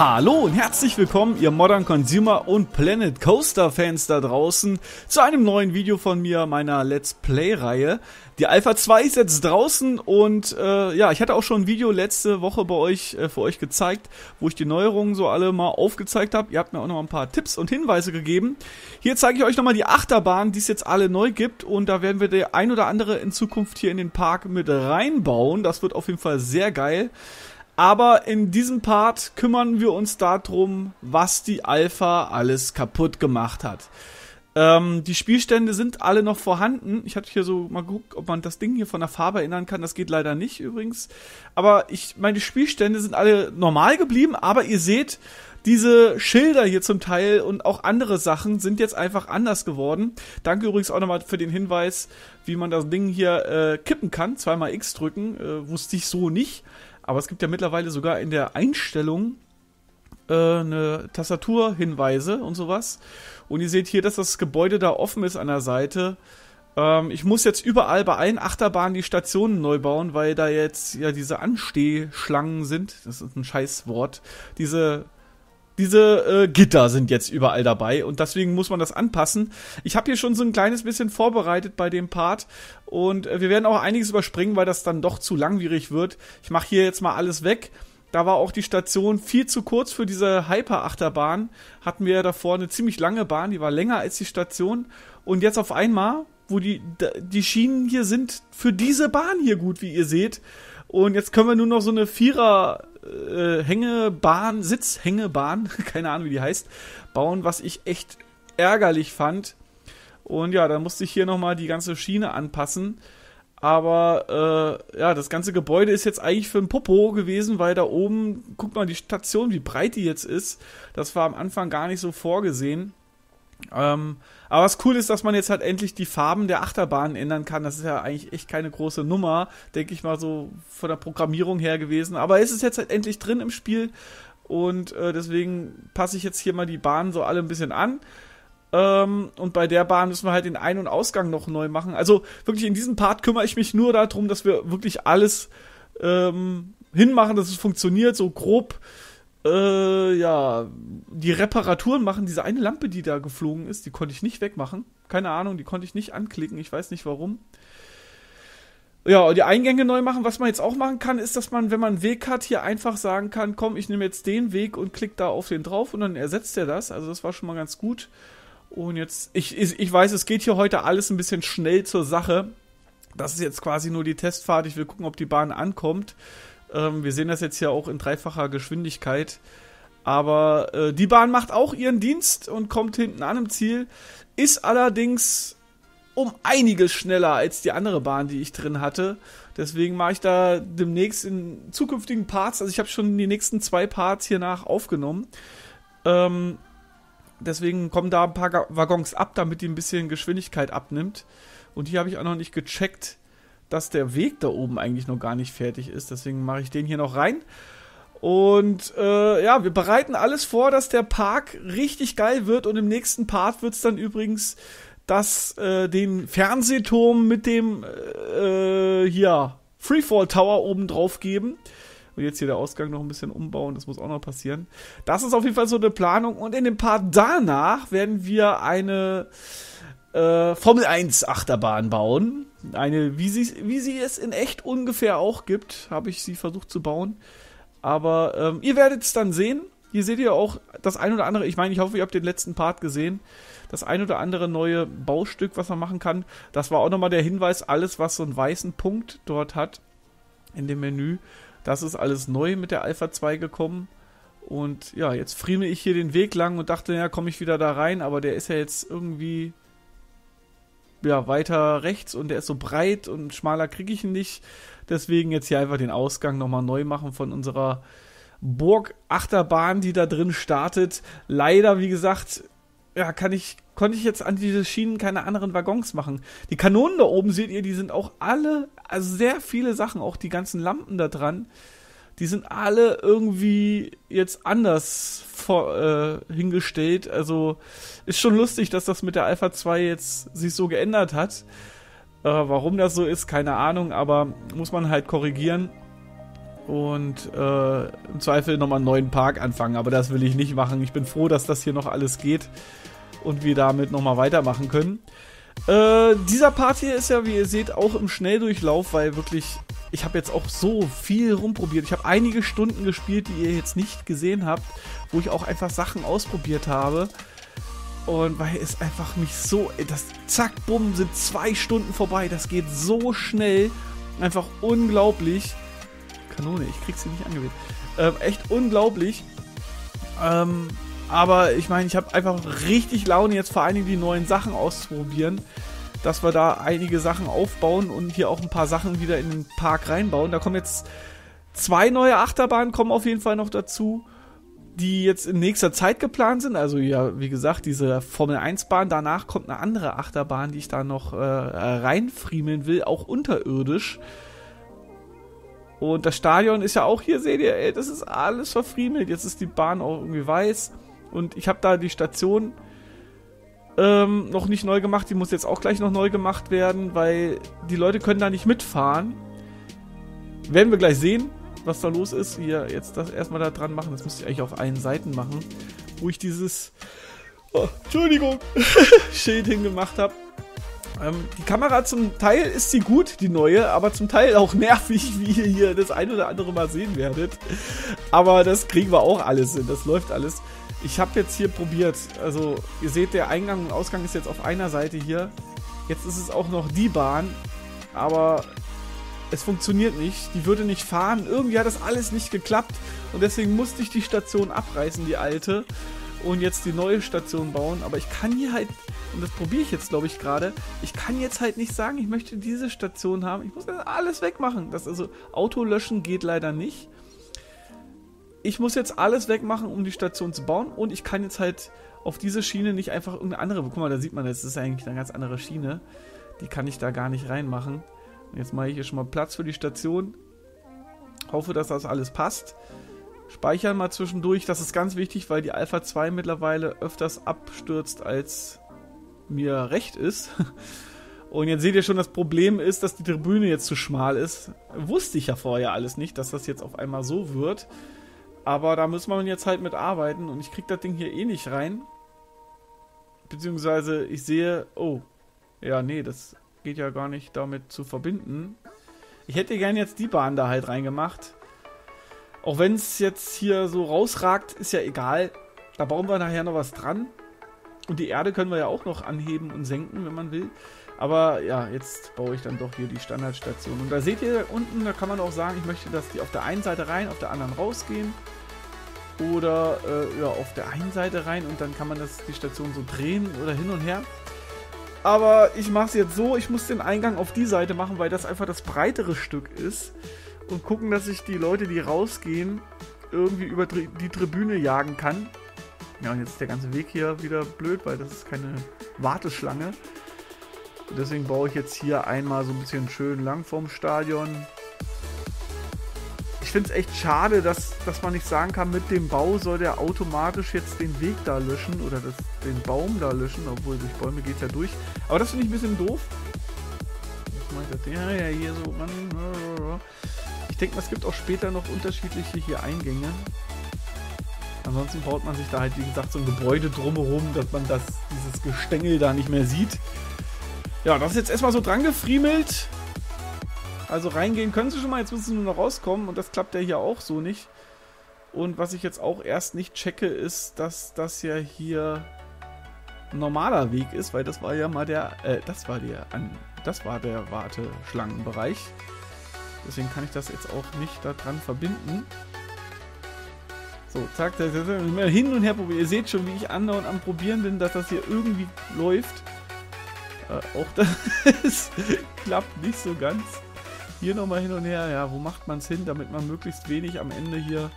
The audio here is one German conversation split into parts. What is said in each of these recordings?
Hallo und herzlich willkommen, ihr Modern Consumer und Planet Coaster Fans da draußen, zu einem neuen Video von mir, meiner Let's Play-Reihe. Die Alpha 2 ist jetzt draußen und äh, ja, ich hatte auch schon ein Video letzte Woche bei euch äh, für euch gezeigt, wo ich die Neuerungen so alle mal aufgezeigt habe. Ihr habt mir auch noch ein paar Tipps und Hinweise gegeben. Hier zeige ich euch nochmal die Achterbahn, die es jetzt alle neu gibt und da werden wir der ein oder andere in Zukunft hier in den Park mit reinbauen. Das wird auf jeden Fall sehr geil. Aber in diesem Part kümmern wir uns darum, was die Alpha alles kaputt gemacht hat. Ähm, die Spielstände sind alle noch vorhanden. Ich hatte hier so mal geguckt, ob man das Ding hier von der Farbe erinnern kann. Das geht leider nicht übrigens. Aber ich meine, Spielstände sind alle normal geblieben. Aber ihr seht, diese Schilder hier zum Teil und auch andere Sachen sind jetzt einfach anders geworden. Danke übrigens auch nochmal für den Hinweis, wie man das Ding hier äh, kippen kann. Zweimal X drücken. Äh, wusste ich so nicht. Aber es gibt ja mittlerweile sogar in der Einstellung äh, eine Tastaturhinweise und sowas. Und ihr seht hier, dass das Gebäude da offen ist an der Seite. Ähm, ich muss jetzt überall bei allen Achterbahnen die Stationen neu bauen, weil da jetzt ja diese Anstehschlangen sind. Das ist ein Scheißwort. Diese diese äh, Gitter sind jetzt überall dabei und deswegen muss man das anpassen. Ich habe hier schon so ein kleines bisschen vorbereitet bei dem Part und äh, wir werden auch einiges überspringen, weil das dann doch zu langwierig wird. Ich mache hier jetzt mal alles weg. Da war auch die Station viel zu kurz für diese Hyper-Achterbahn. Hatten wir davor eine ziemlich lange Bahn, die war länger als die Station. Und jetzt auf einmal, wo die, die Schienen hier sind, für diese Bahn hier gut, wie ihr seht. Und jetzt können wir nur noch so eine Vierer äh, Hängebahn, Sitzhängebahn, keine Ahnung wie die heißt, bauen, was ich echt ärgerlich fand. Und ja, da musste ich hier nochmal die ganze Schiene anpassen. Aber äh, ja, das ganze Gebäude ist jetzt eigentlich für ein Popo gewesen, weil da oben, guck mal die Station, wie breit die jetzt ist. Das war am Anfang gar nicht so vorgesehen. Ähm, aber was cool ist, dass man jetzt halt endlich die Farben der Achterbahnen ändern kann. Das ist ja eigentlich echt keine große Nummer, denke ich mal so von der Programmierung her gewesen. Aber es ist jetzt halt endlich drin im Spiel und äh, deswegen passe ich jetzt hier mal die Bahnen so alle ein bisschen an. Ähm, und bei der Bahn müssen wir halt den Ein- und Ausgang noch neu machen. Also wirklich in diesem Part kümmere ich mich nur darum, dass wir wirklich alles ähm, hinmachen, dass es funktioniert, so grob äh, ja, die Reparaturen machen. Diese eine Lampe, die da geflogen ist, die konnte ich nicht wegmachen. Keine Ahnung, die konnte ich nicht anklicken. Ich weiß nicht warum. Ja, die Eingänge neu machen. Was man jetzt auch machen kann, ist, dass man, wenn man einen Weg hat, hier einfach sagen kann, komm, ich nehme jetzt den Weg und klick da auf den drauf und dann ersetzt er das. Also das war schon mal ganz gut. Und jetzt, ich, ich weiß, es geht hier heute alles ein bisschen schnell zur Sache. Das ist jetzt quasi nur die Testfahrt. Ich will gucken, ob die Bahn ankommt. Ähm, wir sehen das jetzt ja auch in dreifacher Geschwindigkeit. Aber äh, die Bahn macht auch ihren Dienst und kommt hinten an im Ziel. Ist allerdings um einiges schneller als die andere Bahn, die ich drin hatte. Deswegen mache ich da demnächst in zukünftigen Parts, also ich habe schon die nächsten zwei Parts hier nach aufgenommen. Ähm, deswegen kommen da ein paar Waggons ab, damit die ein bisschen Geschwindigkeit abnimmt. Und hier habe ich auch noch nicht gecheckt, dass der Weg da oben eigentlich noch gar nicht fertig ist. Deswegen mache ich den hier noch rein. Und äh, ja, wir bereiten alles vor, dass der Park richtig geil wird. Und im nächsten Part wird es dann übrigens das, äh, den Fernsehturm mit dem äh, hier Freefall Tower oben drauf geben. Und jetzt hier der Ausgang noch ein bisschen umbauen, das muss auch noch passieren. Das ist auf jeden Fall so eine Planung. Und in dem Part danach werden wir eine äh, Formel 1 Achterbahn bauen. Eine, wie sie, wie sie es in echt ungefähr auch gibt, habe ich sie versucht zu bauen. Aber ähm, ihr werdet es dann sehen. Hier seht ihr auch das ein oder andere, ich meine, ich hoffe, ihr habt den letzten Part gesehen. Das ein oder andere neue Baustück, was man machen kann. Das war auch nochmal der Hinweis, alles, was so einen weißen Punkt dort hat in dem Menü, das ist alles neu mit der Alpha 2 gekommen. Und ja, jetzt friemel ich hier den Weg lang und dachte, ja, komme ich wieder da rein, aber der ist ja jetzt irgendwie ja, weiter rechts und der ist so breit und schmaler kriege ich ihn nicht. Deswegen jetzt hier einfach den Ausgang nochmal neu machen von unserer Burg-Achterbahn, die da drin startet. Leider, wie gesagt, ja, kann ich, konnte ich jetzt an diese Schienen keine anderen Waggons machen. Die Kanonen da oben seht ihr, die sind auch alle, also sehr viele Sachen, auch die ganzen Lampen da dran die sind alle irgendwie jetzt anders vor, äh, hingestellt. Also ist schon lustig, dass das mit der Alpha 2 jetzt sich so geändert hat. Äh, warum das so ist, keine Ahnung, aber muss man halt korrigieren. und äh, im Zweifel nochmal einen neuen Park anfangen. Aber das will ich nicht machen. Ich bin froh, dass das hier noch alles geht und wir damit nochmal weitermachen können. Äh, dieser Part hier ist ja, wie ihr seht, auch im Schnelldurchlauf, weil wirklich, ich habe jetzt auch so viel rumprobiert. Ich habe einige Stunden gespielt, die ihr jetzt nicht gesehen habt, wo ich auch einfach Sachen ausprobiert habe. Und weil es einfach mich so, das zack, bumm, sind zwei Stunden vorbei. Das geht so schnell. Einfach unglaublich. Kanone, ich krieg sie nicht angewählt. Ähm, echt unglaublich. Ähm, aber ich meine, ich habe einfach richtig Laune, jetzt vor allen Dingen die neuen Sachen auszuprobieren. Dass wir da einige Sachen aufbauen und hier auch ein paar Sachen wieder in den Park reinbauen. Da kommen jetzt zwei neue Achterbahnen, kommen auf jeden Fall noch dazu, die jetzt in nächster Zeit geplant sind. Also ja, wie gesagt, diese Formel 1 Bahn. Danach kommt eine andere Achterbahn, die ich da noch äh, reinfriemeln will, auch unterirdisch. Und das Stadion ist ja auch hier, seht ihr, ey, das ist alles verfriemelt. Jetzt ist die Bahn auch irgendwie weiß. Und ich habe da die Station ähm, noch nicht neu gemacht. Die muss jetzt auch gleich noch neu gemacht werden, weil die Leute können da nicht mitfahren. Werden wir gleich sehen, was da los ist. Hier jetzt das erstmal da dran machen. Das müsste ich eigentlich auf allen Seiten machen, wo ich dieses oh, Entschuldigung Schild hingemacht habe. Ähm, die Kamera zum Teil ist sie gut, die neue, aber zum Teil auch nervig, wie ihr hier das ein oder andere mal sehen werdet. Aber das kriegen wir auch alles hin. Das läuft alles. Ich habe jetzt hier probiert, also ihr seht, der Eingang und Ausgang ist jetzt auf einer Seite hier. Jetzt ist es auch noch die Bahn, aber es funktioniert nicht. Die würde nicht fahren. Irgendwie hat das alles nicht geklappt und deswegen musste ich die Station abreißen, die alte, und jetzt die neue Station bauen. Aber ich kann hier halt, und das probiere ich jetzt, glaube ich, gerade, ich kann jetzt halt nicht sagen, ich möchte diese Station haben. Ich muss alles wegmachen. Das also Auto löschen geht leider nicht ich muss jetzt alles wegmachen, um die Station zu bauen und ich kann jetzt halt auf diese Schiene nicht einfach irgendeine andere. Guck mal, da sieht man, das ist eigentlich eine ganz andere Schiene. Die kann ich da gar nicht reinmachen. Und jetzt mache ich hier schon mal Platz für die Station. Hoffe, dass das alles passt. Speichern mal zwischendurch. Das ist ganz wichtig, weil die Alpha 2 mittlerweile öfters abstürzt, als mir recht ist. Und jetzt seht ihr schon, das Problem ist, dass die Tribüne jetzt zu schmal ist. Wusste ich ja vorher alles nicht, dass das jetzt auf einmal so wird. Aber da muss man jetzt halt mit arbeiten und ich krieg das Ding hier eh nicht rein. Beziehungsweise ich sehe, oh, ja, nee, das geht ja gar nicht damit zu verbinden. Ich hätte gern jetzt die Bahn da halt reingemacht. Auch wenn es jetzt hier so rausragt, ist ja egal. Da bauen wir nachher noch was dran. Und die Erde können wir ja auch noch anheben und senken, wenn man will. Aber ja, jetzt baue ich dann doch hier die Standardstation. Und da seht ihr unten, da kann man auch sagen, ich möchte, dass die auf der einen Seite rein, auf der anderen rausgehen. Oder äh, ja, auf der einen Seite rein und dann kann man das, die Station so drehen oder hin und her. Aber ich mache es jetzt so, ich muss den Eingang auf die Seite machen, weil das einfach das breitere Stück ist. Und gucken, dass ich die Leute, die rausgehen, irgendwie über die Tribüne jagen kann. Ja, und jetzt ist der ganze Weg hier wieder blöd, weil das ist keine Warteschlange. Deswegen baue ich jetzt hier einmal so ein bisschen schön lang vorm Stadion. Ich finde es echt schade, dass, dass man nicht sagen kann, mit dem Bau soll der automatisch jetzt den Weg da löschen oder das, den Baum da löschen, obwohl durch Bäume geht es ja durch. Aber das finde ich ein bisschen doof. Was meint das? Ja, ja, hier so. Ich denke mal, es gibt auch später noch unterschiedliche hier Eingänge. Ansonsten baut man sich da halt, wie gesagt, so ein Gebäude drumherum, dass man das, dieses Gestängel da nicht mehr sieht. Ja, das ist jetzt erstmal so dran gefriemelt. Also reingehen können sie schon mal, jetzt müssen sie nur noch rauskommen und das klappt ja hier auch so nicht. Und was ich jetzt auch erst nicht checke, ist, dass das ja hier ein normaler Weg ist, weil das war ja mal der, äh, das war der, das war der Warteschlangenbereich. Deswegen kann ich das jetzt auch nicht daran verbinden. So, zack, da hin und her probieren. Ihr seht schon, wie ich andauernd am Probieren bin, dass das hier irgendwie läuft. Äh, auch das klappt nicht so ganz. Hier nochmal hin und her. Ja, wo macht man es hin, damit man möglichst wenig am Ende hier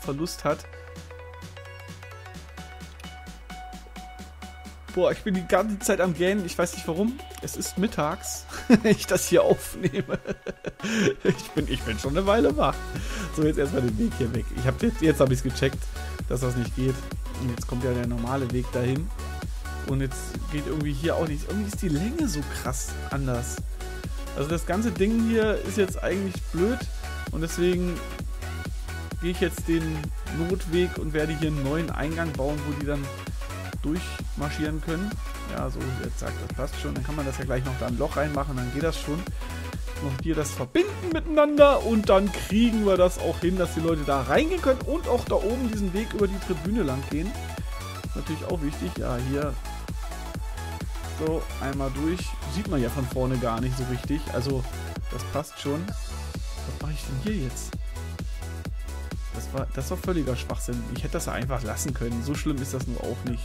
Verlust hat. Boah, ich bin die ganze Zeit am Gähnen. Ich weiß nicht warum. Es ist mittags, ich das hier aufnehme. ich, bin, ich bin schon eine Weile wach. So, jetzt erstmal den Weg hier weg. Ich hab jetzt, jetzt habe ich es gecheckt, dass das nicht geht. Und jetzt kommt ja der normale Weg dahin. Und jetzt geht irgendwie hier auch nicht. Irgendwie ist die Länge so krass anders. Also das ganze Ding hier ist jetzt eigentlich blöd, Und deswegen gehe ich jetzt den Notweg und werde hier einen neuen Eingang bauen, wo die dann durchmarschieren können. Ja, so, jetzt sagt das passt schon. Dann kann man das ja gleich noch da ein Loch reinmachen, dann geht das schon. Noch hier das verbinden miteinander und dann kriegen wir das auch hin, dass die Leute da reingehen können und auch da oben diesen Weg über die Tribüne lang gehen. Natürlich auch wichtig. Ja, hier so einmal durch. Sieht man ja von vorne gar nicht so richtig. Also, das passt schon. Was mache ich denn hier jetzt? Das war, das war völliger Schwachsinn. Ich hätte das ja einfach lassen können. So schlimm ist das nur auch nicht.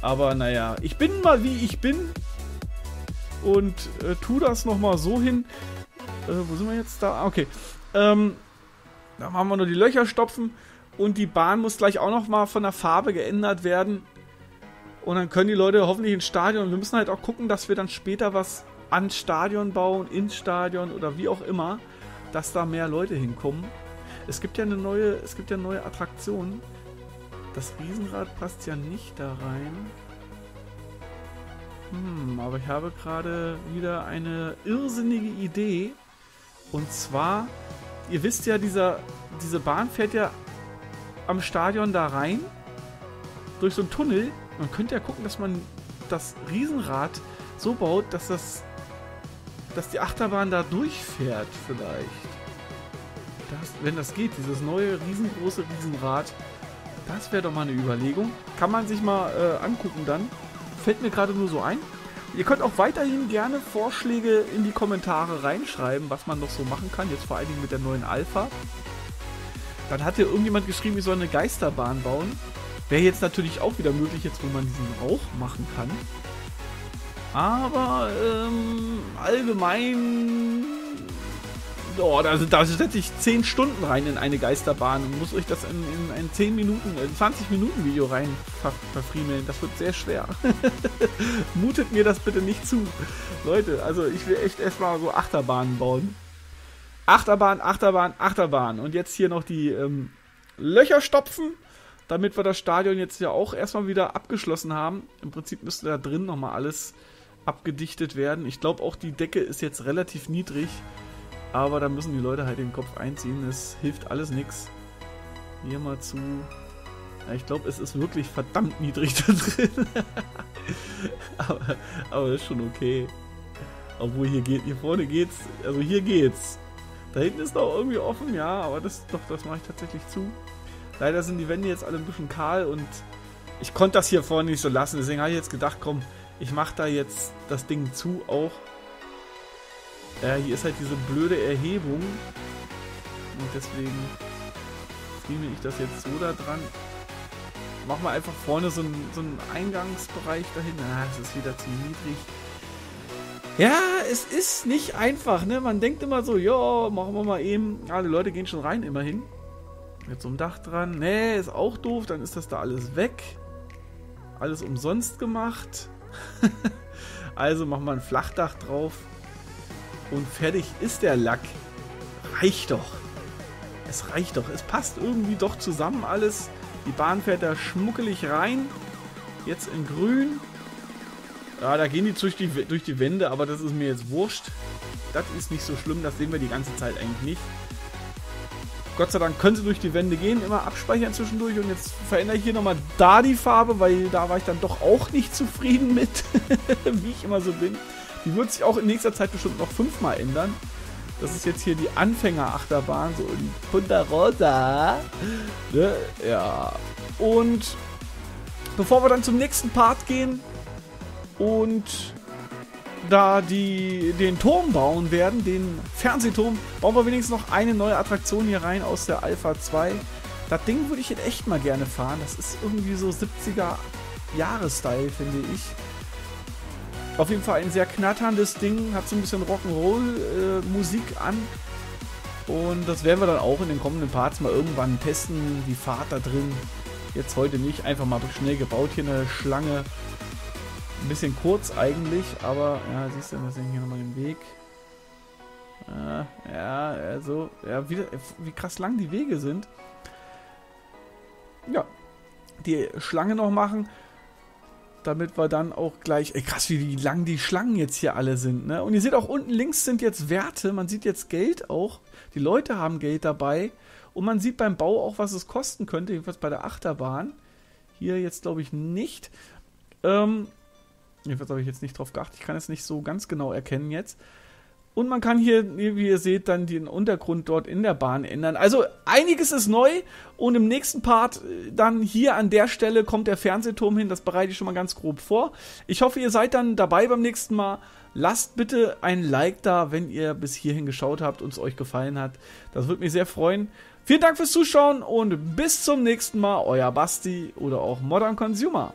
Aber naja, ich bin mal wie ich bin. Und äh, tu das nochmal so hin. Äh, wo sind wir jetzt da? Ah, okay. Ähm, da machen wir nur die Löcher stopfen. Und die Bahn muss gleich auch nochmal von der Farbe geändert werden. Und dann können die Leute hoffentlich ins Stadion. Wir müssen halt auch gucken, dass wir dann später was ans Stadion bauen, ins Stadion oder wie auch immer, dass da mehr Leute hinkommen. Es gibt ja eine neue, es gibt ja neue Attraktion. Das Riesenrad passt ja nicht da rein. Hm, aber ich habe gerade wieder eine irrsinnige Idee. Und zwar, ihr wisst ja, dieser, diese Bahn fährt ja am Stadion da rein. Durch so einen Tunnel. Man könnte ja gucken, dass man das Riesenrad so baut, dass das dass die Achterbahn da durchfährt vielleicht. Das, wenn das geht, dieses neue riesengroße Riesenrad, das wäre doch mal eine Überlegung. Kann man sich mal äh, angucken dann. Fällt mir gerade nur so ein. Ihr könnt auch weiterhin gerne Vorschläge in die Kommentare reinschreiben, was man noch so machen kann. Jetzt vor allen Dingen mit der neuen Alpha. Dann hat hier irgendjemand geschrieben, ich soll eine Geisterbahn bauen. Wäre jetzt natürlich auch wieder möglich, jetzt wo man diesen Rauch machen kann. Aber ähm, allgemein Oh, da, da setze ich 10 Stunden rein in eine Geisterbahn und muss euch das in, in ein 10 Minuten, 20 äh, Minuten Video rein ver verfriemeln. Das wird sehr schwer. Mutet mir das bitte nicht zu. Leute, also ich will echt erstmal so Achterbahnen bauen. Achterbahn, Achterbahn, Achterbahn. Und jetzt hier noch die ähm, Löcher stopfen, damit wir das Stadion jetzt ja auch erstmal wieder abgeschlossen haben. Im Prinzip müsste da drin nochmal alles abgedichtet werden. Ich glaube auch die Decke ist jetzt relativ niedrig. Aber da müssen die Leute halt den Kopf einziehen. Es hilft alles nichts. Hier mal zu. Ja, ich glaube, es ist wirklich verdammt niedrig da drin. aber, aber das ist schon okay. Obwohl hier geht, hier vorne geht's. Also hier geht's. Da hinten ist noch irgendwie offen, ja, aber das doch, das mache ich tatsächlich zu. Leider sind die Wände jetzt alle ein bisschen kahl und ich konnte das hier vorne nicht so lassen. Deswegen habe ich jetzt gedacht, komm, ich mache da jetzt das Ding zu auch. Ja, hier ist halt diese blöde Erhebung. Und deswegen friemel ich das jetzt so da dran. Machen wir einfach vorne so einen, so einen Eingangsbereich dahin. Ah, es ist wieder zu niedrig. Ja, es ist nicht einfach, ne? Man denkt immer so, ja, machen wir mal eben. Alle Leute gehen schon rein, immerhin. Mit so einem Dach dran. Nee, ist auch doof. Dann ist das da alles weg. Alles umsonst gemacht. also machen wir ein Flachdach drauf. Und fertig ist der Lack. Reicht doch. Es reicht doch. Es passt irgendwie doch zusammen alles. Die Bahn fährt da schmuckelig rein. Jetzt in grün. Ja, da gehen die durch, die durch die Wände, aber das ist mir jetzt wurscht. Das ist nicht so schlimm, das sehen wir die ganze Zeit eigentlich nicht. Gott sei Dank können sie durch die Wände gehen, immer abspeichern zwischendurch. Und jetzt verändere ich hier nochmal da die Farbe, weil da war ich dann doch auch nicht zufrieden mit, wie ich immer so bin. Die wird sich auch in nächster Zeit bestimmt noch fünfmal ändern. Das ist jetzt hier die Anfänger-Achterbahn, so in Punta Rosa. Ne? Ja. Und bevor wir dann zum nächsten Part gehen und da die den Turm bauen werden, den Fernsehturm, bauen wir wenigstens noch eine neue Attraktion hier rein aus der Alpha 2. Das Ding würde ich jetzt echt mal gerne fahren. Das ist irgendwie so 70er Jahre-Style, finde ich. Auf jeden Fall ein sehr knatterndes Ding, hat so ein bisschen Rock'n'Roll-Musik äh, an. Und das werden wir dann auch in den kommenden Parts mal irgendwann testen, die Fahrt da drin. Jetzt heute nicht, einfach mal schnell gebaut hier eine Schlange. Ein bisschen kurz eigentlich, aber ja, siehst du, wir sehen hier nochmal den Weg. Äh, ja, also, ja, wie, wie krass lang die Wege sind. Ja, die Schlange noch machen. damit wir dann auch gleich, ey krass, wie lang die Schlangen jetzt hier alle sind, ne? Und ihr seht auch unten links sind jetzt Werte, man sieht jetzt Geld auch, die Leute haben Geld dabei und man sieht beim Bau auch, was es kosten könnte, jedenfalls bei der Achterbahn. Hier jetzt glaube ich nicht. Ähm, jedenfalls habe ich jetzt nicht drauf geachtet, ich kann es nicht so ganz genau erkennen jetzt. Und man kann hier, wie ihr seht, dann den Untergrund dort in der Bahn ändern. Also einiges ist neu und im nächsten Part äh, dann hier an der Stelle kommt der Fernsehturm hin. Das bereite ich schon mal ganz grob vor. Ich hoffe, ihr seid dann dabei beim nächsten Mal. Lasst bitte ein Like da, wenn ihr bis hierhin geschaut habt und es euch gefallen hat. Das würde mich sehr freuen. Vielen Dank fürs Zuschauen und bis zum nächsten Mal. Euer Basti oder auch Modern Consumer.